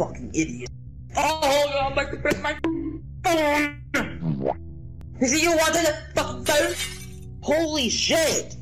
fucking idiot. Oh, hold on, break my phone! Is it you wanted a fucking phone? Holy shit!